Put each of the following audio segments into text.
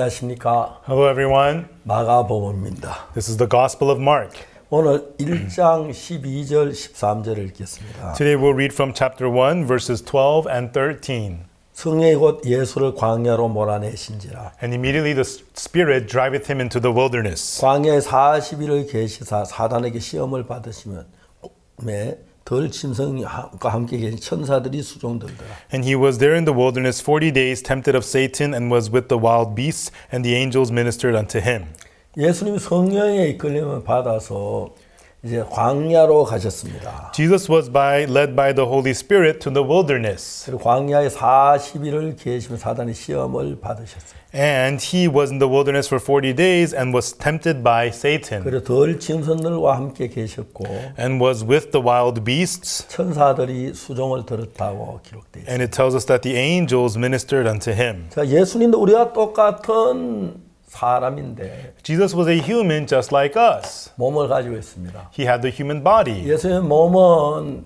안녕하십니까? Hello, everyone. 마가복음입니다. This is the Gospel of Mark. 오늘 1장 12절 13절을 읽겠습니다. Today we'll read from chapter 1, verses 12 and 13. 성령이 곧 예수를 광야로 몰아내신지라. And immediately the Spirit driveth him into the wilderness. 광야에 40일을 계시사 사단에게 시험을 받으시면 덜 짐승과 함께 계신 천사들이 수종들더라. And he was there in the wilderness forty days, tempted of Satan, and was with the wild beasts, and the angels ministered unto him. 예수님이 성령의 이끌림을 받아서 이제 광야로 가셨습니다. Jesus was by, led by the Holy Spirit to the wilderness. 그리고 광야에 40일을 계시면 사단의 시험을 받으셨어요. And he was in the wilderness for 40 days and was tempted by Satan, 그리고 덜 짐승들과 함께 계셨고 and was with the wild beasts. 천사들이 수종을 들었다고 기록되어 있습니다. And it tells us that the angels ministered unto him. 자, 예수님도 우리와 똑같은 사람인데 Jesus was a human just like us. 몸을 가지고 있습니다. He had the human body. 예수님 몸은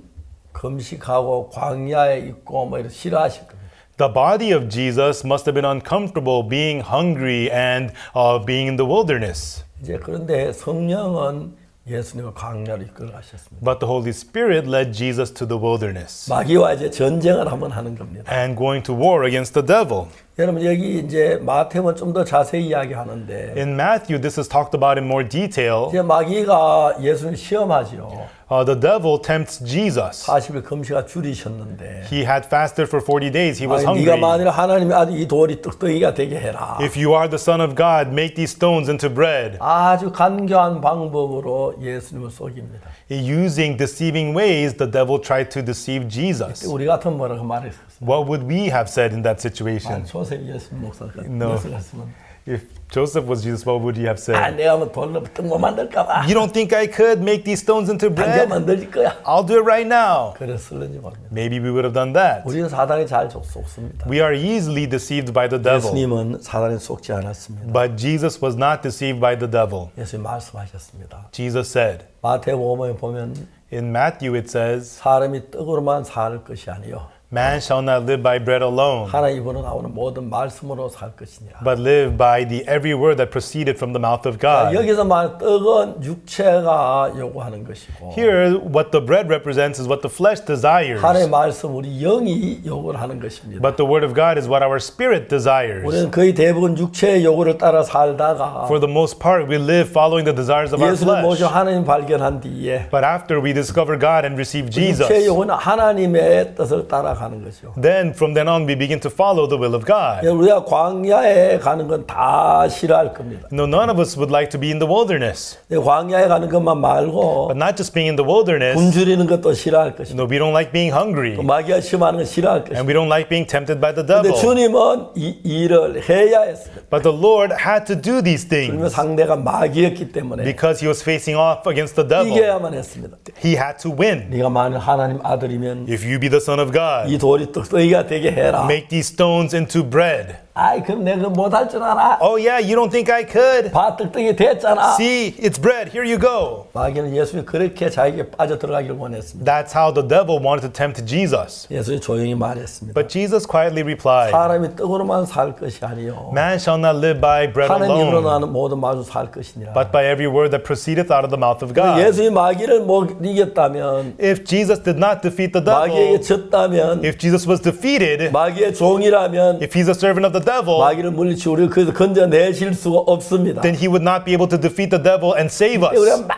금식하고 광야에 있고 뭐 이런 싫어하실 겁니다. The body of Jesus must have been uncomfortable being hungry and uh, being in the wilderness. 이제 그런데 성령은 예수님을 광야로 이끌어 가셨습니다. But the Holy Spirit led Jesus to the wilderness 마귀와 이제 전쟁을 한번 하는 겁니다. and going to war against the devil. 여러분 여기 이제 마태는 좀더 자세히 이야기하는데 In Matthew, this is talked about in more detail. 이제 마귀가 예수님 시험하죠. Uh, the devil tempts Jesus. 40일 금식가 줄이셨는데 He had fasted for 40 days. He was 아니, 네가 hungry. 만일 하나님이 아주 이 돌이 떡떡이가 되게 해라. If you are the Son of God, make these stones into bread. 아주 간교한 방법으로 예수님을 속입니다. Using deceiving ways, the devil tried to deceive Jesus. 우리 같은 뭐라고 말했었어요. What would we have said in that situation? 조셉 예수님 목사 No. 같으면 If Joseph was Jesus, what would he have 아 said? 내가 뭐 돌로 뜬거 만들까 봐. You don't think I could make these stones into 당장 bread? 만들 거야. I'll do it right now. 그랬을는지 모릅니다. Maybe we would have done that. 우리는 사단에 잘 속습니다. We are easily deceived by the devil. 예수님은 사단에 속지 않았습니다. But Jesus was not deceived by the devil. 예수님 말씀하셨습니다. Jesus said, 마태복음에 보면 in Matthew it says, 사람이 떡으로만 살 것이 아니요 Man shall not live by bread alone, 하나님 입으로 나오는 모든 말씀으로 살 것이니라. but live by the every word that proceeded from the mouth of 자, God. 여기서 말 떡은 육체가 요구하는 것이고 Here, what the bread represents is what the flesh desires, 하나님의 말씀 우리 영이 요구를 하는 것입니다. but the word of God is what our spirit desires. 우리는 거의 대부분 육체의 요구를 따라 살다가 For the most part, we live following the desires of our 예수를 모셔 flesh. 하나님 발견한 뒤에 But after we discover God and receive 육체의 Jesus, 요구는 하나님의 뜻을 따라 가는 거죠. then from then on we begin to follow the will of God. 우리가 광야에 가는 건 다 싫어할 겁니다. No, none of us would like to be in the wilderness. 광야에 가는 것만 말고 But not just being in the wilderness. 굶주리는 것도 싫어할 것이고 No, we don't like being hungry. 마귀가 시험하는 건 싫어할 것이고 And we don't like being tempted by the 근데 devil. 주님은 이 일을 해야 했습니다. But the Lord had to do these 그러면 things 상대가 마귀였기 때문에 because he was facing off against the devil. 이겨야만 했습니다. He had to win. 네가 만일 하나님 아들이면 If you be the Son of God, 이 돌이 떡떡이가 되게 해라. make these stones into bread. 아이 그럼 내가 못할 줄 알아? Oh, yeah, you don't think I could? 봐 떡떡이 됐잖아. See, it's bread. Here you go. 마귀는 예수님이 그렇게 자기에게 빠져 들어가기를 원했습니다. That's how the devil wanted to tempt Jesus. 예수님이 조용히 말했습니다. But Jesus quietly replied, 사람이 떡으로만 살 것이 아니요 Man shall not live by bread 하나님으로 alone, 나는 모든 마주 살 것이니라. but by every word that proceedeth out of the mouth of God. 예수님이 마귀를 못 이겼다면 If Jesus did not defeat the 마귀에게 devil, 졌다면 if Jesus was defeated, 마귀의 종이라면 if he's a servant of the devil, 마귀를 물리치고 우리를 그래서 건져내실 수가 없습니다. then he would not be able to defeat the devil and save 우리가 us. 막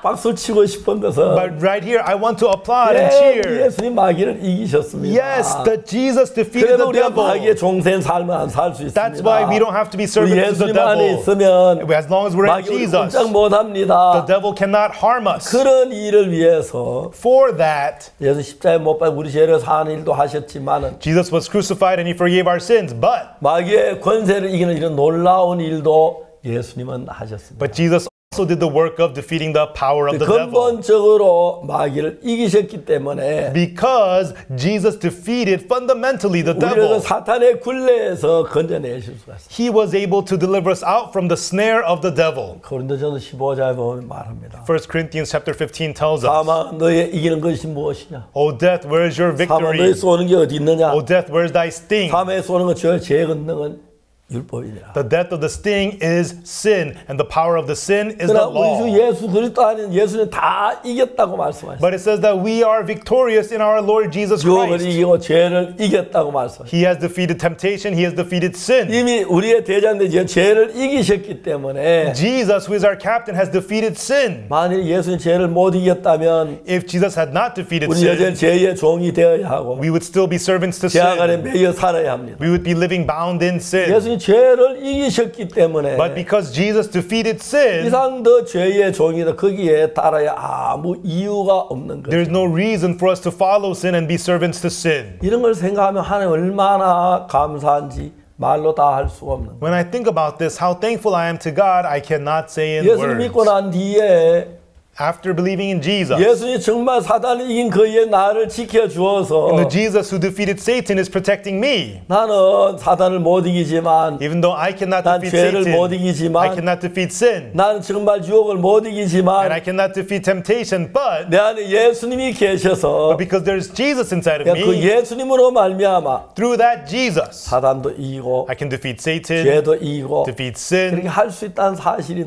박수 치고 싶은 것은 But right here, I want to applaud and 예, cheer. 예수님 마귀를 이기셨습니다. Yes, that Jesus defeated 그래도 the 우리가 마귀의 devil. 종생 삶을 안 살 수 있습니다. That's why we don't have to be 우리 servants to the 예수님 안에 devil. 있으면 As long as we're in 마귀 우리 Jesus, 꼼짝 못합니다. the devil cannot harm us. 그런 일을 위해서 For that, 예수 십자가에 못 박혀 우리 죄를 사는 일도 하셨지만은 Jesus was crucified and he forgave our sins. But 마귀의 권세를 이기는 이런 놀라운 일도 예수님은 하셨습니다. but Jesus also did the work of defeating the power of the devil. 근본적으로 마귀를 이기셨기 때문에 Because Jesus defeated fundamentally the 우리를 그 devil. 사탄의 굴레에서 건져내실 수가 있습니다. He was able to deliver us out from the snare of the devil. 고린도전서 15장에 보면 말합니다. 1 Corinthians chapter 15 tells us, 사망 너의 이기는 것이 무엇이냐? O death, where is your 사망 너의 victory? 쏘는 게 어디 있느냐? O death, where is thy sting? 사망에 쏘는 것, 죄의 죄의 권능은 율법이니라. The death of the sting is sin, and the power of the sin is the 그러나 우리 주 law. 예수 그리스도 안에 예수는 다 이겼다고 말씀하셨어요. But it says that we are victorious in our Lord Jesus 유혹을 Christ. 이기고 죄를 이겼다고 말씀하셨어요. He has defeated temptation, He has defeated sin. 이미 우리의 대장대 죄를 이기셨기 때문에 Jesus, who is our captain, has defeated sin. 만일 예수님 죄를 못 이겼다면 If Jesus had not defeated 우리 여전히 sin, 죄의 종이 되어야 하고 we would still be servants to 죄악 안에 sin. 매여 살아야 합니다. We would be living bound in sin. 예수님 죄를 이기셨기 때문에 But because Jesus defeated sin, 이상 더 죄의 종이다 거기에 따라야 아무 이유가 없는 거예요. there's no reason for us to follow sin and be servants to sin. 이런 걸 생각하면 하나님 얼마나 감사한지 말로 다 할 수가 없는. When I think about this, how thankful I am to God, I cannot say in 믿고 words. 난 뒤에 After believing in Jesus, 예수님 정말 사단을 이긴 그의 나를 지켜주어서 and the Jesus who defeated Satan is protecting me. 나는 사단을 못 이기지만 Even though I cannot 난 defeat 죄를 못 Satan, 이기지만 I cannot defeat sin, 나는 정말 유혹을 못 and I 이기지만 cannot defeat temptation, but 내 안에 예수님이 계셔서 because there's Jesus inside of 그 me, 예수님으로 말미암아 through that Jesus, 사단도 이기고 I can defeat Satan, 죄도 이기고 defeat 그렇게 sin. 할 수 있다는 사실이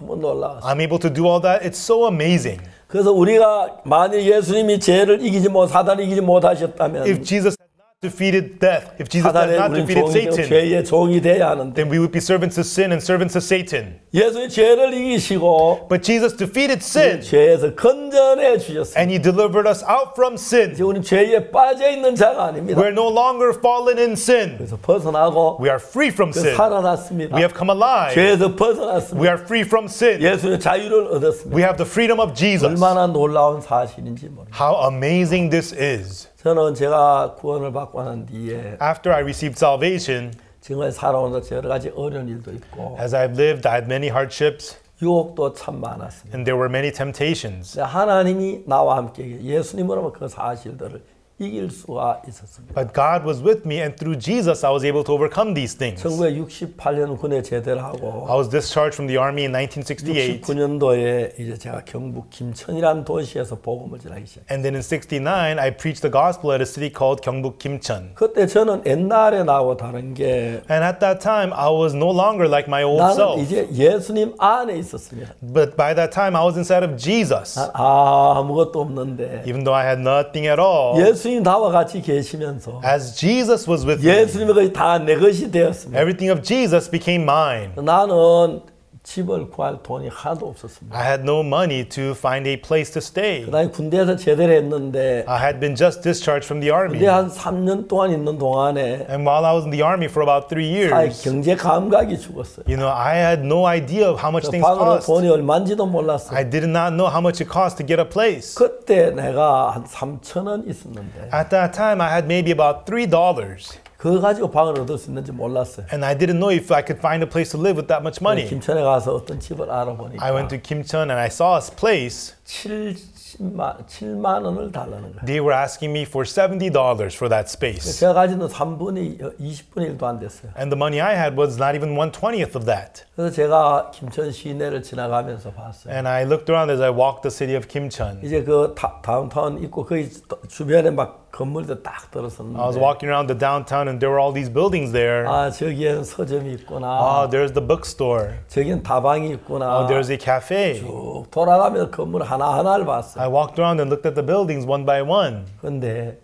너무 놀라웠어요. I'm able to do all that. It's so amazing. 그래서 우리가 만일 예수님이 죄를 이기지 못 사단을 이기지 못하셨다면 If Jesus defeated death, if Jesus had 사단의 not 우리 defeated 종이 되고 Satan, 죄의 종이 돼야 하는데 then we would be servants to sin and servants to Satan. 예수님 죄를 이기시고 But Jesus defeated sin 죄에서 건전해 주셨습니다. and he delivered us out from sin. 이제 우리 죄에 빠져 있는 자가 아닙니다. We're no longer fallen in sin. 그래서 벗어나고 We are free from sin. 살아났습니다. We have come alive. 죄에서 벗어났습니다. We are free from sin. 예수의 자유를 얻었습니다. We have the freedom of Jesus. 얼마나 놀라운 사실인지 모릅니다. How amazing this is. 저는 제가 구원을 받고 난 뒤에 After I received salvation, 정말 살아오면서 여러 가지 어려운 일도 있고 as I've lived, I had many hardships 유혹도 참 많았습니다. and there were many temptations. 하나님이 나와 함께 예수님으로만 그 사실들을 이길 수가 있었습니다. But God was with me, and through Jesus, I was able to overcome these things. 1968년 군에 제대를 하고 I was discharged from the army in 1968. 69년도에 이제 제가 경북 김천이라는 도시에서 복음을 전하기 시작했어요. And then in 69, I preached the gospel at a city called Gyeongbuk Kimcheon. 그때 저는 옛날에 나하고 다른 게 And at that time, I was no longer like my old 나는 self. 이제 예수님 안에 있었습니다. But by that time, I was inside of Jesus. 난 아무것도 없는데 Even though I had nothing at all, 예수 님 나와 같이 계시면서 as Jesus was with me, 예수님의 것이 다 내 것이 되었습니다. everything of Jesus became mine. 나는 집을 구할 돈이 하나도 없었습니다. I had no money to find a place to stay. 그다음에 군대에서 제대를 했는데 I had been just discharged from the army. 군대 한 3년 동안 있는 동안에 And while I was in the army for about three 사회 years, 경제 감각이 죽었어요. you know, I had no idea of how much things 방으로 cost. 돈이 얼마인지도 몰랐어요. I did not know how much it cost to get a place. 그때 내가 한 3천 원 있었는데 At that time, I had maybe about three dollars, 그거 가지고 방을 얻을 수 있는지 몰랐어요. and I didn't know if I could find a place to live with that much money. 김천에 가서 어떤 집을 알아보니까 I went to Kimcheon and I saw a place. 70만 7만 원을 달라는 거예요. They were asking me for seventy dollars for that space, 제가 가지는 3분의 20분의 1도 안 됐어요. and the money I had was not even one twentieth of that. 그래서 제가 김천 시내를 지나가면서 봤어요. And I looked around as I walked the city of Kimcheon. 이제 그 다, 다운타운 있고 거기 주변에 막 건물들 딱 I was 들어섰는데 walking around the downtown, and there were all these buildings there. 아 저기에는 서점이 있구나. Oh, there's the bookstore. 저기는 다방이 있구나. Oh, there's a cafe. 쭉 돌아가면서 건물 하나하나를 봤어요. I walked around and looked at the buildings one by one. 근데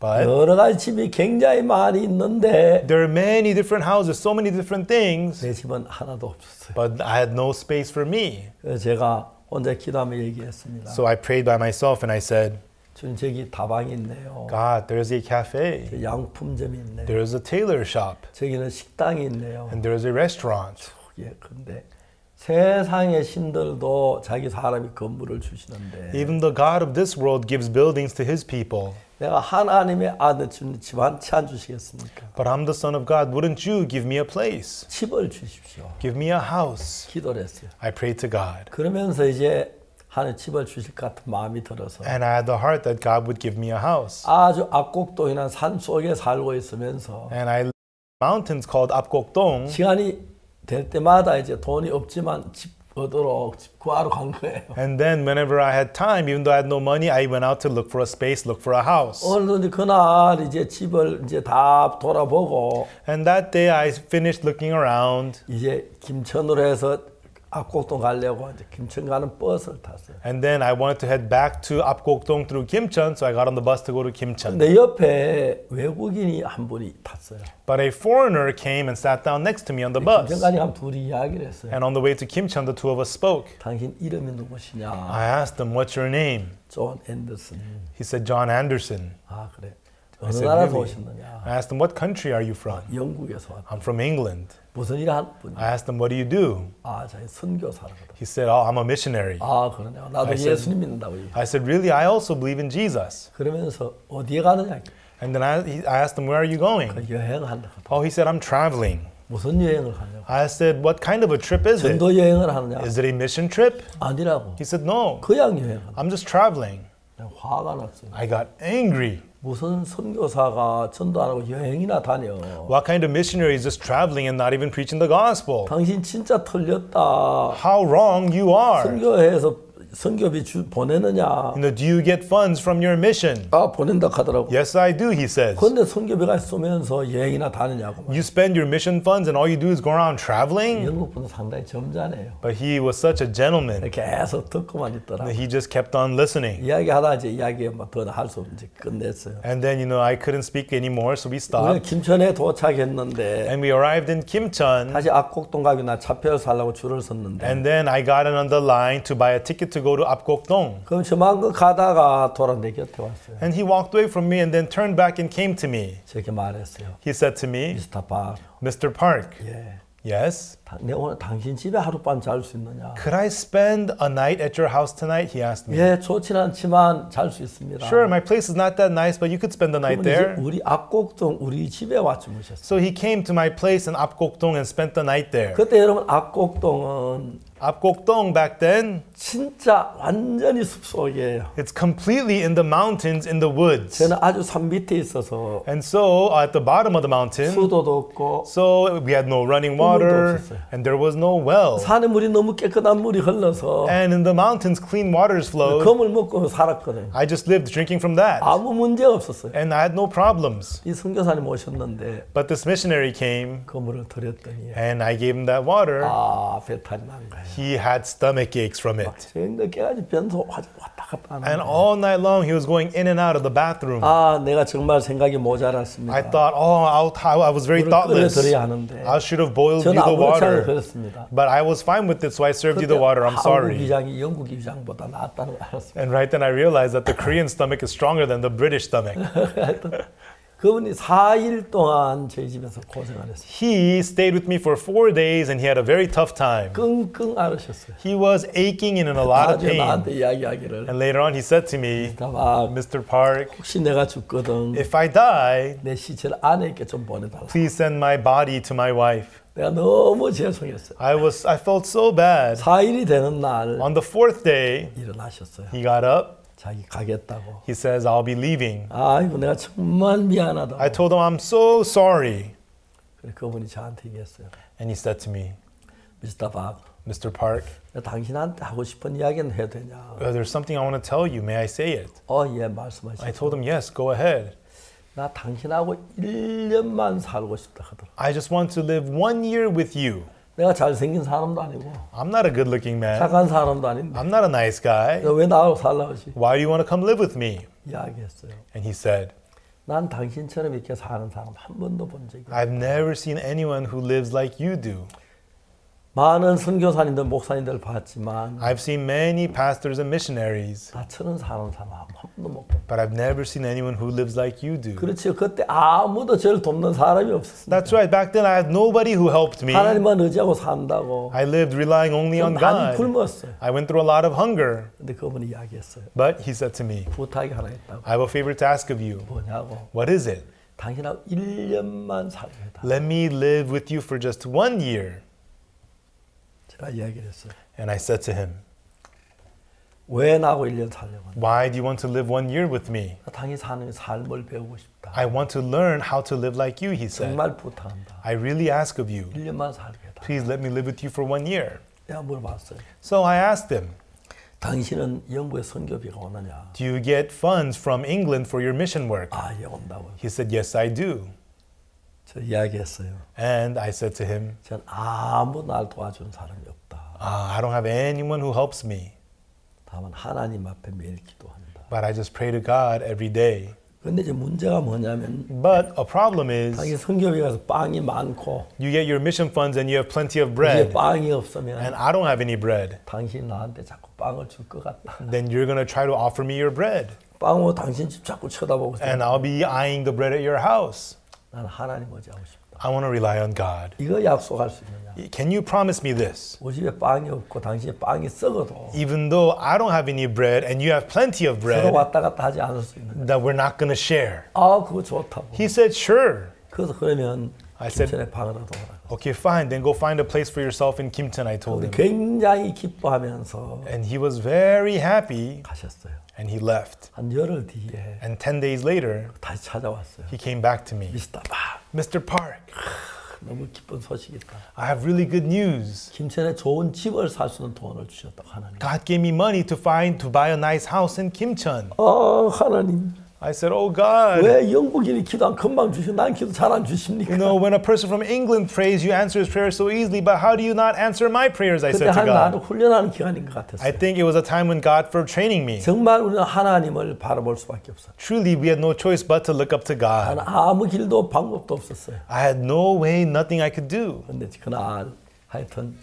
But 여러 가지 집이 굉장히 많이 있는데 there are many different houses, so many different things, 내 집은 하나도 없었어요. but I had no space for me. 그래서 제가 혼자 기도하며 얘기했습니다. So I prayed by myself and I said, 주님 저기 다방이 있네요. God, there's a cafe, 저 양품점이 있네요. there's a tailor shop, 저기는 식당이 있네요. and there's a restaurant. 예, 근데 세상의 신들도 자기 사람이 건물을 주시는데 Even the God of this world gives buildings to his people. 내가 하나님의 아들 주님 집한채 안 주시겠습니까? But I'm the Son of God. Wouldn't you give me a place? 집을 주십시오. Give me a house. 기도를 했어요. I prayed to God. 그러면서 이제 하나님 집을 주실 것 같은 마음이 들어서 And I had the heart that God would give me a house. 아주 악곡동이나 산 속에 살고 있으면서 And I lived in mountains called Apgokdong. 시간이 될 때마다 이제 돈이 없지만 집 얻으러 구하러 간 거예요. And then whenever I had time, even though I had no money, I went out to look for a space, look for a house. 이제 그날 이제 집을 이제 다 돌아보고 And that day I finished looking around. 이제 김천으로 해서 압곡동 가려고 이제 김천 가는 버스를 탔어요. And then I wanted to head back to Apgokdong through Kimcheon, so I got on the bus to go to Kimcheon. 내 옆에 외국인이 한 분이 탔어요. But a foreigner came and sat down next to me on the 김천 bus. 가니까 둘이 이야기를 했어요. And on the way to Kimcheon, the two of us spoke. 당신 이름이 누구시냐? I asked him, What's your name? 존 앤더슨. He said, John Anderson. 아 그래. I 어느 said, 나라에서 really? 오셨느냐? I asked him, What country are you from? 영국에서 왔다. I'm from England. 무슨 일 하는 분이야? I asked him, What do you do? 아, 자기 선교사라거든. He said, Oh, I'm a missionary. 아, 그러냐. 나도 I said- 예수님 믿는다고. 얘기해. I said, Really? I also believe in Jesus. 그러면서 어디에 가느냐? And then I, he- I asked him, Where are you going? 그 여행을 한다. Oh, he said, I'm traveling. 무슨 여행을 하냐고. I said, What kind of a trip is it? 전도 여행을 하느냐? Is it a mission trip? 아니라고. He said, No, 그냥 여행을. I'm just traveling. 내가 화가 났어요. I got angry. 무슨 선교사가 전도 안 하고 여행이나 다녀. What kind of missionary is just traveling and not even preaching the gospel? 당신 진짜 틀렸다. How wrong you are. 선교회에서 선교비 주, 보내느냐? You know, do you get funds from your mission? 아 보낸다 하더라고. Yes, I do, he says. 근데 선교비가 쏘면서 여행이나 다니냐고. You spend your mission funds and all you do is go around traveling? 영국 분은 상당히 점잖아요. But he was such a gentleman 계속 듣고만 있더라. that he just kept on listening. 이야기하다 이제 이야기 뭐더할수 이제 끝냈어요. And then, you know, I couldn't speak anymore, so we 우리가 stopped. 김천에 도착했는데 And we arrived in Kimcheon. 다시 압곡동 가기 나 차표를 살라고 줄을 섰는데 And then I got on the line to buy a ticket to go to Apgokdong. 그럼 저만큼 가다가 돌아 내 곁에 왔어요. And he walked away from me and then turned back and came to me. 저렇게 말했어요. He said to me, 미스터 박, Mr. Park, 예, yes? 다- 내 오늘 당신 집에 하룻밤 잘 수 있느냐? Could I spend a night at your house tonight? He asked me. 예, 좋진 않지만 잘 수 있습니다. Sure, my place is not that nice, but you could spend the night 그분이 이제 there. 우리 압곡동 우리 집에 와 주무셨어요. So he came to my place in Apgokdong and spent the night there. 그때 여러분 압곡동은 Apgokdong back then, 진짜 완전히 숲속이에요. it's completely in the mountains in the woods. 저는 아주 산 밑에 있어서 And so at the bottom of the mountain, 수도도 없고 so we had no running 물도 water 없었어요. and there was no well. 산에 물이 너무 깨끗한 물이 흘러서 And in the mountains, clean waters flowed. 검을 먹고 살았거든요. I just lived drinking from that. 아무 문제 없었어요. And I had no problems. 이 선교사님 오셨는데 But this missionary came 그 물을 드렸더니 and I gave him that water. 아 배탈이 난 거예요. He had stomach aches from it. 저녁 깨가지고 변소 왔다 갔다 하는 And 거예요. all night long, he was going in and out of the bathroom. 아 내가 정말 생각이 모자랐습니다. I thought, oh, I'll, I was very 물을 끓여 thoughtless. 드려야 하는데 I should have boiled you 저는 the 아무렇지 않게 water. 그랬습니다. But I was fine with it, so I served you 그때 the water. I'm 한국 sorry. 위장이 영국 위장보다 낫다는 걸 알았습니다. And right then I realized that the Korean stomach is stronger than the British stomach. 그분이 4일 동안 저희 집에서 고생을 했어요. He stayed with me for four days and he had a very tough time. 끙끙 앓으셨어요. He was aching and in a lot of pain. 나한테 이야기하기를 And later on, he said to me, 막 Mr. Park, 혹시 내가 죽거든 if I die, 내 시체를 아내에게 좀 보내달라. please send my body to my wife. 내가 너무 죄송했어요. I was, I felt so bad. 4일이 되는 날 On the fourth day, 일어나셨어요. he got up. 자기 가겠다고. He says, I'll be leaving. 아이고 내가 정말 미안하다. I told him, I'm so sorry. 그래 그분이 저한테 얘기했어요. And he said to me, 미스터 박, Mr. Park, 내가 당신한테 하고 싶은 이야기는 해도 되냐? uh, there's something I want to tell you. May I say it? 어, 예, I 말씀하시죠. told him, yes, go ahead. 나 당신하고 1년만 살고 싶다 하더라. I just want to live one year with you. 내가 잘생긴 사람도 아니고 I'm not a good looking man. 착한 사람도 아닌데 I'm not a nice guy. 내가 왜 나하고 살라 하지? Why do you want to come live with me? 이야기했어요. And he said, 난 당신처럼 이렇게 사는 사람 한 번도 본 적이 없어. I've never seen anyone who lives like you do. 많은 선교사님들, 목사님들 봤지만 I've seen many pastors and missionaries, 나처럼 사는 사람 한 번도 못 본. but I've never seen anyone who lives like you do. 그렇지 그때 아무도 저를 돕는 사람이 없었습니다. That's right. Back then, I had nobody who helped me. 하나님만 의지하고 산다고. I lived relying only on 많이 God. 굶었어요. I went through a lot of hunger. 근데 그분이 이야기했어요. But he said to me, 부탁이 하나 있다고. I have a favor to ask of you. 뭐냐고. What is it? 당신하고 1년만 살게 해다. Let me live with you for just one year. 제가 이야기를 했어요. And I said to him, 왜 나하고 1년 살려고 하냐. Why do you want to live one year with me? 나 당신 사는 삶을 배우고 싶다. I want to learn how to live like you, he said. 정말 부탁한다. I really ask of you, 1년만 살게 해다. please let me live with you for one year. 내가 물어봤어요. So I asked him, 당신은 영국에 선교비가 오느냐? Do you get funds from England for your mission work? 아, 예, 온다고. He said, Yes, I do. 저 이야기했어요. And I said to him, 전 아무 날 도와주는 사람이 없다. "Ah, I don't have anyone who helps me, 다만 하나님 앞에 매일 기도한다. but I just pray to God every day. 근데 이제 문제가 뭐냐면 But a problem is, 당신 선교비 가서 빵이 많고 you get your mission funds and you have plenty of 이제 bread, 빵이 and 없으면 I don't have any bread. 당신 나한테 자꾸 빵을 줄 것 같다. Then you're going to try to offer me your bread, 빵으로 당신 집 자꾸 쳐다보고 있어. and I'll be eyeing the bread at your house. 나는 하나님 의지하고 싶다. I want to rely on God. 이거 약속할 수 있느냐? Can you promise me this? 우리 집에 빵이 없고 당신의 빵이 썩어도 Even though I don't have any bread and you have plenty of 서로 bread, 왔다 갔다 하지 않을 수 있는. that we're not going to share. 아 그거 좋다고. He said, Sure. 그래서 그러면 I said- 김천에 방을 얻어오라. Okay, fine. Then go find a place for yourself in Kimcheon. I told him. 굉장히 기뻐하면서 And he was very happy 가셨어요. and he left. 한 열흘 뒤에 And 10 days later, 다시 찾아왔어요. he came back to me. Mr. Park. Mr. Park, 너무 기쁜 소식이다. I have really good news. 김천에 좋은 집을 살 수는 돈을 주셨다, 하나님. God gave me money to find to buy a nice house in Kimcheon. 어 하나님 I said, "Oh God, 왜 영국인이 기도 안 금방 주시고 난 기도 잘 안 you 주십니까? know, when a person from England prays, you answer his prayers so easily, but how do you not answer my prayers?" I 그때 said to 한 나를 God. 훈련하는 기간인 것 I 같았어요. think it was a time when God for training me. 정말 우리는 하나님을 바라볼 수밖에 없어요. Truly, we had no choice but to look up to 나는 God. 아무 길도 방법도 없었어요. I had no way, nothing I could do. 근데 그날 하여튼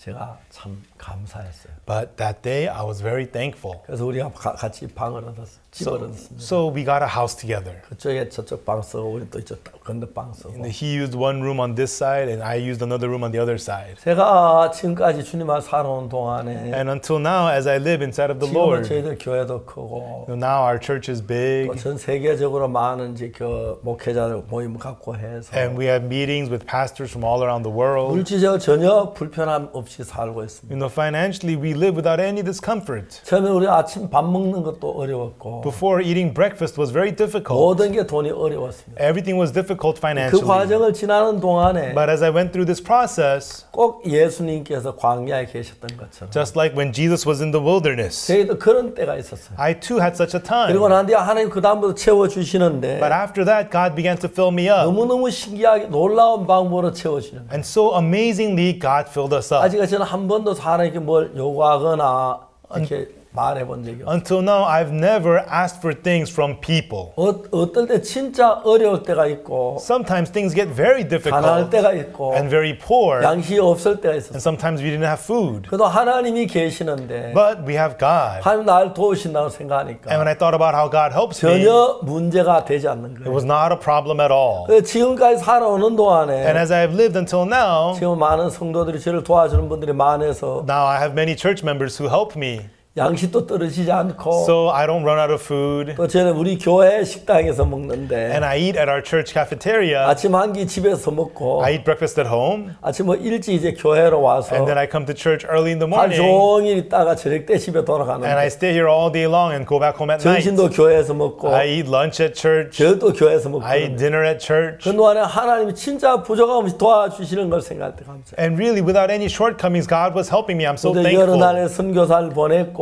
제가 참 감사했어요. But that day, I was very thankful. 그래서 우리가 가- 같이 방을 얻었어요. 집을 So, 얻었습니다. so we got a house together. 그쪽에 저쪽 방 쓰고 우리 또 이쪽 건너 방 쓰고. He used one room on this side, and I used another room on the other side. 제가 지금까지 주님을 살아온 동안에 And until now, as I live inside of the 지금은 Lord, 저희들 교회도 크고 now our church is big, 또 전 세계적으로 많은 이제 그 목회자들 모임을 갖고 해서 and we have meetings with pastors from all around the world. 물질적으로 전혀 불편함 없이 살고 있습니다. You know, financially, we live without any discomfort. 처음에 우리 아침 밥 먹는 것도 어려웠고 Before eating breakfast was very difficult. 모든 게 돈이 어려웠습니다. Everything was difficult 그 financially. 과정을 지나는 동안에 But as I went through this process, 꼭 예수님께서 광야에 계셨던 것처럼 just like when Jesus was in the wilderness, 저희도 그런 때가 있었어요. I too had such a 그리고 time. 난 뒤에 하나님 그 다음부터 채워주시는데 But after that, God began to fill me up. 너무너무 신기하게 놀라운 방법으로 채워주시는 거예요. And so amazingly, God filled us up. 아직 저는 한 번도 하나님께 뭘 요구하거나 이렇게 말해본 적이 없어요. Until now, I've never asked for things from people. 어, 어떨 때 진짜 어려울 때가 있고 Sometimes things get very 가난할 difficult 때가 있고 and very poor, 양식이 없을 때가 있었어요. and sometimes we didn't have food. 그래도 하나님이 계시는데 But we have God. 하나님 날 도우신다고 And 생각하니까 when I thought about how God helps me, 전혀 문제가 되지 않는 it 거예요. was not a problem at all. 그래서 지금까지 살아오는 And 동안에 as I have lived until now, 지금 많은 성도들이 저를 도와주는 분들이 많아서 now I have many church members who help me. 양식도 떨어지지 않고 So I don't run out of food. 또 저는 우리 교회 식당에서 먹는데 And I eat at our church cafeteria. 아침 한 끼 집에서 먹고 I eat breakfast at home. 아침 뭐 일찍 이제 교회로 와서 And then I come to church early in the 하루 morning. 종일 있다가 저녁 때 집에 And I 돌아가는데 stay here all day long and go back home at night. 점심도 교회에서 먹고 I eat lunch at church. 저녁도 교회에서 먹고 I eat dinner at church. 그 동안에 하나님이 진짜 부족함 없이 도와주시는 걸 생각할 때 감사해요. And really, without any shortcomings, God was helping me. I'm so 근데 여러 thankful. 나라에 선교사를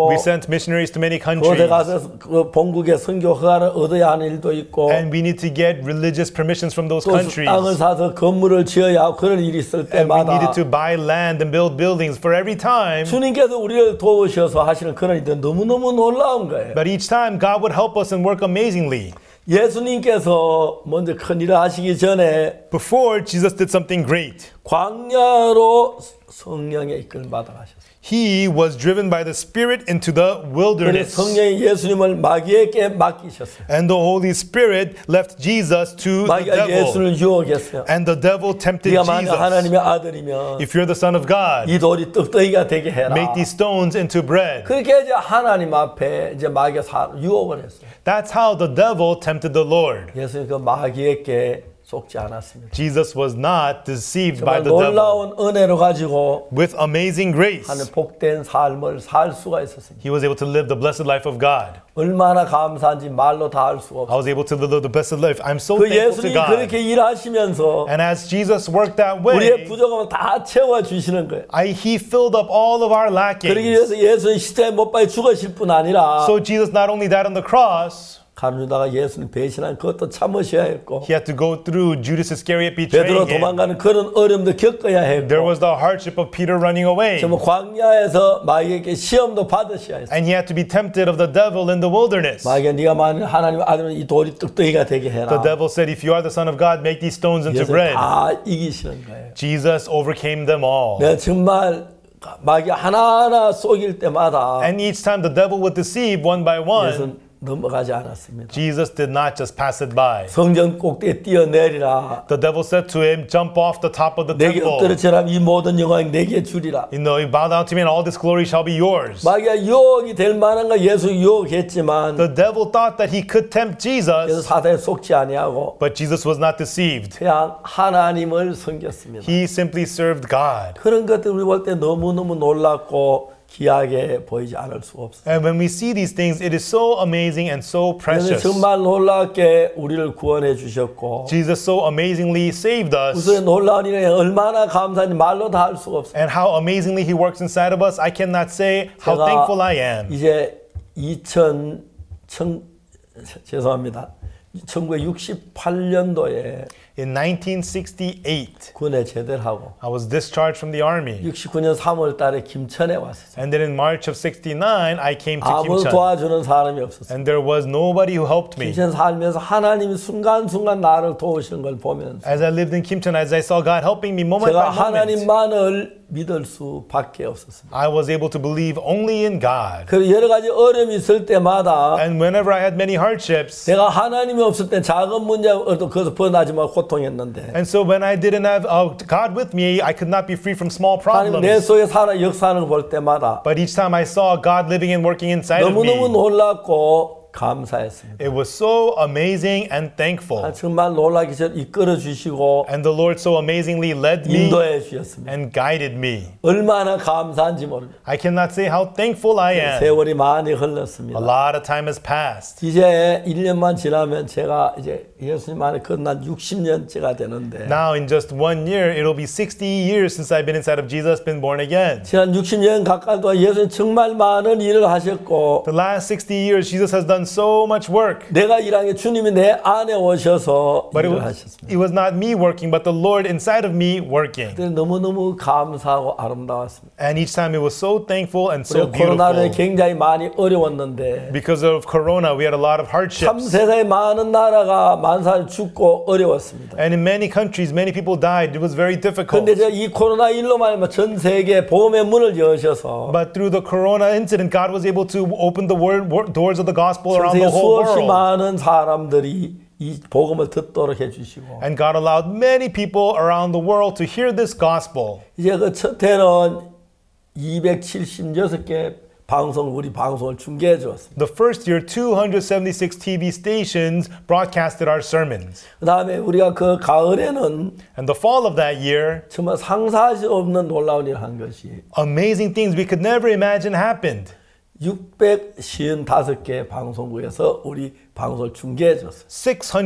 보냈고 We sent missionaries to many 그곳에 countries. 가서 그 본국의 선교 허가를 얻어야 하는 일도 있고 And we need to get religious permissions from those 또 countries. 땅을 사서 건물을 지어야 하고 그런 일이 있을 And we 때마다 needed to buy land and build buildings for every time. 주님께서 우리를 도우셔서 하시는 그런 일들 너무너무 놀라운 거예요. But each time, God would help us and work amazingly. 예수님께서 먼저 큰 일을 하시기 전에 Before, Jesus did something great. 광야로 성령의 이끌 받아 가셨어요. He was driven by the Spirit into the 그래서 wilderness. 성령이 예수님을 마귀에게 맡기셨어요. And the Holy Spirit left Jesus to the 마귀가 devil. 예수를 유혹했어요. And the devil tempted 네가 만약 Jesus. 하나님의 아들이면 If you're the Son of God, 이 돌이 떡덩이가 되게 해라. make these stones into bread. 그렇게 이제 하나님 앞에 이제 마귀가 사, 유혹을 했어요. That's how the devil tempted the Lord. 예수님 그 마귀에게 속지 않았습니다. Jesus was not deceived by 정말 the devil. 놀라운 은혜로 가지고 With amazing grace, 하는 복된 삶을 살 수가 있었습니다. he was able to live the blessed life of God. 얼마나 감사한지 말로 다 할 수가 없어요. I was able to live the blessed life. I'm so 그 thankful to 예수님이 God. 그렇게 일하시면서 And as Jesus worked that 우리의 way, 부족함을 다 채워 주시는 거예요. I, he filled up all of our 그러기 lackings. 위해서 예수는 십자가에 못 박혀 죽으실 뿐 아니라 So Jesus not only died on the cross, 가누다가 예수님 배신한 그것도 참으셔야 했고 he had to go through Judas Iscariot 베드로 betraying him. 도망가는 그런 어려움도 겪어야 There 했고 was the hardship of Peter running away. 정말 광야에서 마귀에게 시험도 받으셔야 했어요. And he had to be tempted of the devil in the wilderness. 마귀가 네가 만일 하나님 아들면 이 돌이 뚝뚝이가 되게 해라. The devil said, If you are the Son of God, make these stones into 예수 bread. 다 이기시는 거예요. Jesus overcame them all. 내가 정말 마귀 하나하나 속일 때마다 And each time the devil would deceive one by one, 예수는 넘어가지 않았습니다. Jesus did not just pass it by. 성전 꼭대기에 뛰어내리라. The devil said to him, Jump off the top of the 내게 temple. 엎드려처럼 이 모든 영광이 내게 주리라. You know, you bow down to me and all this glory shall be yours. 마귀가 유혹이 될 만한가 예수 유혹했지만 The devil thought that he could tempt 그래서 Jesus, 사단에 속지 아니하고 but Jesus was not deceived. 그냥 하나님을 섬겼습니다. He simply served God. 그런 것들 우리 볼 때 너무 너무 놀랍고 귀하게 보이지 않을 수가 없어요. And when we see these things, it is so amazing and so 그래서 precious. 정말 놀랍게 우리를 구원해 주셨고 Jesus so amazingly saved us. 우선 놀라운 일에 얼마나 감사한지 말로 다 할 수가 없어요. And how amazingly he works inside of us, I cannot say how 제가 thankful I am. 이제 2000 천, 죄송합니다. 1968년도에 In 1968, 군에 제대를 하고 I was discharged from the army. 69년 3월 달에 김천에 왔었어요. And then in March of 69, I came to 아무도 Kimcheon. 도와주는 사람이 없었어요. And there was nobody who helped me. 김천 살면서 하나님이 순간순간 나를 도우시는 걸 보면서 As I lived in Kimcheon, as I saw God helping me moment 제가 by moment, 하나님만을 믿을 수밖에 없었습니다. I was able to believe only in God. 그리고 여러 가지 어려움이 있을 때마다 And whenever I had many hardships, 내가 하나님이 없을 때 작은 문제도 그것서 벗어나지만 고통했는데 and so when I didn't have uh, God with me, I could not be free from small 하나님 내 problems. 속에 살아 역사하는 걸 볼 때마다 But each time I saw God living and working inside of 너무너무 me, 놀랍고 감사했습니다. it was so amazing and thankful. 아, 정말 놀라기 전 이끌어 주시고 And the Lord so amazingly led me 인도해 주셨습니다. and guided me. 얼마나 감사한지 모릅니다. I cannot say how thankful I am. 세월이 많이 A 흘렀습니다. lot of time has passed. 이제 1년만 지나면 제가 이제 예수님 안에 끝난 60년째가 되는데 Now, in just one year, it'll be 60 years since I've been inside of Jesus, been born again. 지난 60년 가까이 동안 예수님 정말 많은 일을 하셨고 The last 60 years, Jesus has done so much work. 내가 일한 게 주님이 내 안에 오셔서 But it 일을 was, 하셨습니다. it was not me working, but the Lord inside of me working. 그때 너무너무 감사하고 아름다웠습니다. And each time it was so thankful and so 그리고 코로나로 beautiful. 굉장히 많이 어려웠는데 Because of Corona, we had a lot of 참 hardships. 세상에 많은 나라가 만사를 죽고 어려웠습니다. And in many countries, many people died. It was very difficult. 근데 제가 이 코로나 일로 말하면 전 세계 보험의 문을 여셔서 But through the Corona incident, God was able to open the word, word, doors of the gospel 전 around 세계 the whole 수없이 world. 많은 사람들이 이 복음을 듣도록 해주시고 And God allowed many people around the world to hear this gospel. 이제 그 첫해는 276개 방송 우리 방송을 중계해 주었습니다. The first year, 276 TV stations broadcasted our sermons. 그 다음에 우리가 그 가을에는 And the fall of that year, 정말 상상할 수 없는 놀라운 일을 한 것이 amazing things we could never imagine happened. 655개 방송국에서 우리 방송을 중계해 줬어요.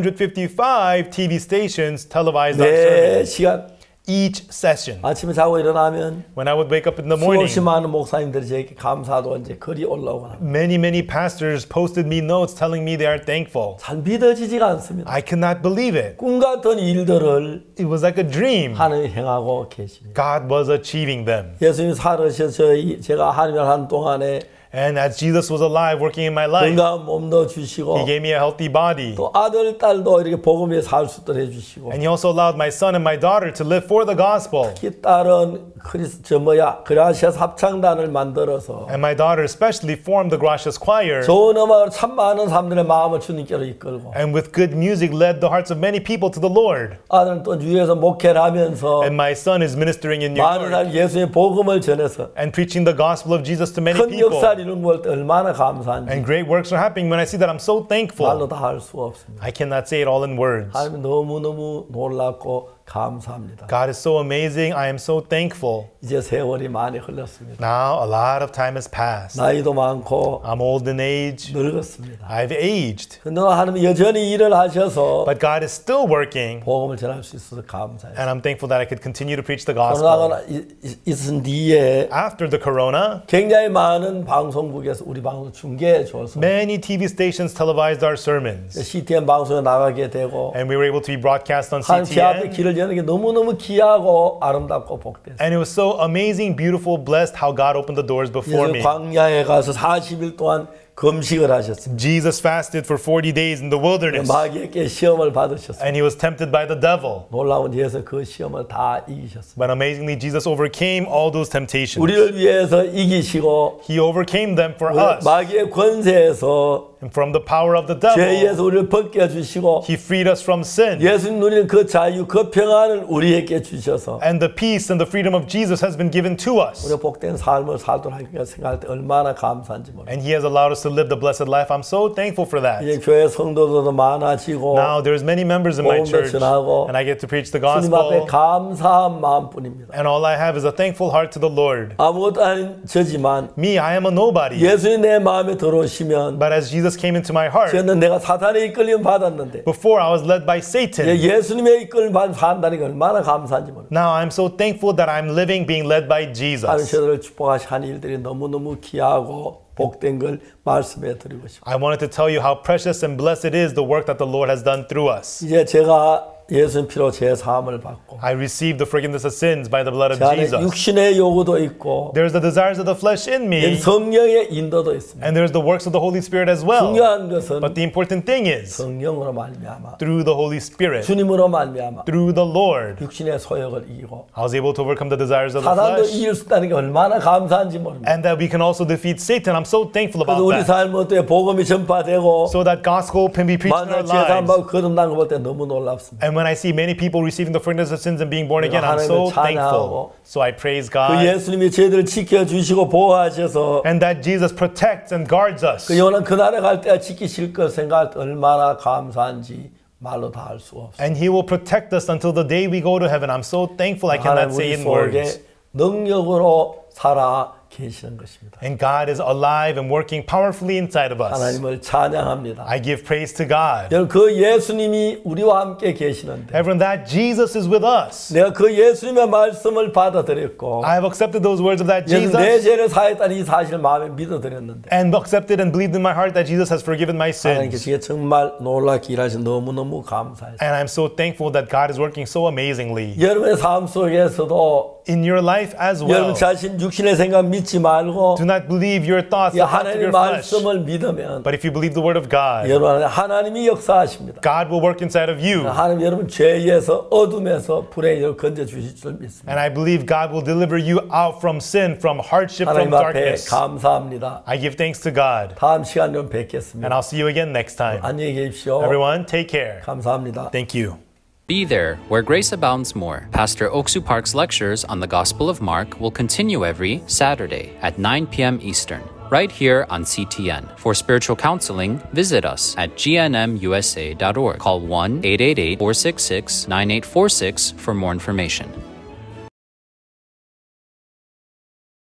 655 TV stations televised our sermons. 4시간 Each session. 아침에 자고 일어나면 When I would wake up in the morning, 수없이 많은 목사님들이 저에게 감사도 이제 글이 올라오고 합니다. many, many pastors posted me notes telling me they are thankful. 잘 믿어지지가 않습니다. I could not believe it. 꿈 같은 일들을 It was like a dream. 하나님이 행하고 계십니다. God was achieving them. 예수님이 살으셔서 저희 제가 하나님을 한 동안에 And as Jesus was alive working in my life, 건강한 몸도 주시고 He gave me a healthy body. 또 아들 딸도 이렇게 복음에 살 수 있도록 해주시고 And He also allowed my son and my daughter to live for the gospel. 이 딸은 크리스 저 뭐야 그라시아 합창단을 만들어서 And my daughter especially formed the Gracias Choir. 좋은 음악으로 참 많은 사람들의 마음을 주님께로 이끌고 And with good music led the hearts of many people to the Lord. 아들은 또 뉴욕에서 목회를 하면서 And my son is ministering in New 많은 York 사람 예수의 복음을 전해서 and preaching the gospel of Jesus to many 큰 people. 역사를 잘 이룬 걸 때 얼마나 감사한지 And great works are happening when I see that I'm so 말로 thankful. 다 할 수가 없습니다. I cannot say it all in words. 하나님 너무너무 놀랍고 감사합니다. God is so amazing. I am so thankful. 이제 세월이 많이 흘렀습니다. Now a lot of time has passed. 나이도 많고 I'm old in age. 늙었습니다. I've aged. 근데 하나님 여전히 일을 하셔서 But God is still working. 복음을 전할 수 있어서 감사해요. And I'm thankful that I could continue to preach the 코로나가 gospel. 이- 이- 있은 뒤에 After the corona, 굉장히 많은 방송국에서 우리 방송 중계해 줘서 many TV stations televised our sermons. CTN 방송에 나가게 되고 And we were able to be broadcast on 하나님 제 앞에 CTN. 길을 여는 게 너무너무 귀하고 아름답고 복됐어요. And it was so amazing, beautiful, blessed how God opened the doors before me. 광야에 가서 40일 동안 금식을 하셨습니다. Jesus fasted for 40 days in the wilderness. 마귀에게 시험을 받으셨습니다. And he was tempted by the devil. 놀라운 예서 그 시험을 다 이기셨습니다. But amazingly, Jesus overcame all those temptations. 우리를 위해서 이기시고 He overcame them for 우리 us. 마귀의 권세에서 And from the power of the devil, 죄에서 우리를 벗겨 주시고 he freed us from sin. 예수님 누리는 그 자유, 그 평안을 우리에게 주셔서 And the peace and the freedom of Jesus has been given to us. 우리가 복된 삶을 살도록 하니까 생각할 때 얼마나 감사한지 모르겠어요. And he has allowed us to live the blessed life. I'm so thankful for that. 이제 교회 성도들도 많아지고 Now there's many members in my 복음도 church, 전하고 and I get to preach the 주님 앞에 gospel. 감사한 마음뿐입니다. And all I have is a thankful heart to the Lord. 아무것도 아닌 저지만 Me, I am a nobody. 예수님 내 마음에 들어오시면 But as Jesus came into my heart, 저는 내가 사탄의 이끌림 받았는데 before I was led by Satan. 이제 예수님의 이끌림 받 산다는 게 얼마나 감사한지 모르겠어요. Now I'm so thankful that I'm living being led by 하나님 Jesus. 저들을 축복하시 한 일들이 너무너무 귀하고 복된 걸 말씀해 드리고 싶어요. I wanted to tell you how precious and blessed is the work that the Lord has done through us. 이제 제가 예수님 피로 제 사함을 받고 I received the forgiveness of sins by the blood of 제 안에 Jesus. 육신의 요구도 있고 There's the desires of the flesh in me, 성령의 인도도 있습니다. and there's the works of the Holy Spirit as well. 중요한 것은 But the important thing is 성령으로 말미암아 through the Holy Spirit, 주님으로 말미암아 through the Lord, 육신의 소욕을 이기고 I was able to overcome the desires of the 사단도 flesh, 이길 수 있다는 게 얼마나 감사한지 모릅니다. and that we can also defeat Satan. I'm so thankful 그래서 about 우리 that. 삶 어때 복음이 전파되고 So that gospel can be preached in 만날 our 제사함 lives. 받고 거듭난 거 볼 때 너무 놀랍습니다. And when I see many people receiving the forgiveness of sins and being born again, I'm so 하나님을 찬양하고 thankful. So I praise 그 God. 예수님이 저희들을 지켜주시고 보호하셔서 And that Jesus protects and guards us. 그 영원한 그날에 갈 때 지키실 걸 생각할 때 얼마나 감사한지 말로 다 할 수가 없어요. And He will protect us until the day we go to heaven. I'm so thankful I 하나님 cannot say 우리 in words. 속에 능력으로 살아 계시는 것입니다. And God is alive and working powerfully inside of us. 하나님을 찬양합니다. I give praise to God. 여러분 그 예수님이 우리와 함께 계시는데 Everyone, that Jesus is with us. 내가 그 예수님의 말씀을 받아들였고 I have accepted those words of that 예수 내 Jesus 죄를 사했다는 이 사실을 마음에 믿어드렸는데 and accepted and believed in my heart that Jesus has forgiven my 하나님께 sins. 지금 정말 놀랍게 일하셔서 너무너무 감사해요. And I'm so thankful that God is working so amazingly 여러분의 삶 속에서도 in your life as 여러분 well. 자신 육신의 생각 믿지 말고 Do not believe your thoughts, 이 the thoughts of 하나님의 your flesh. 말씀을 믿으면 But if you believe the word of God, 여러분 안에 하나님이 역사하십니다. God will work inside of you. 하나님 여러분 죄에서 어둠에서 불에 건져 주실 줄 믿습니다. And I believe God will deliver you out from sin, from hardship, from 하나님 앞에 darkness. 감사합니다. I give thanks to God. 다음 시간에 And 뵙겠습니다. I'll see you again next time. 안녕히 계십시오. Everyone, take care. 감사합니다. Thank you. Be there where grace abounds more. Pastor Ock Soo Park's lectures on the Gospel of Mark will continue every Saturday at 9 p.m. Eastern, right here on CTN. For spiritual counseling, visit us at gnmusa.org. Call 1 888 466 9846 for more information.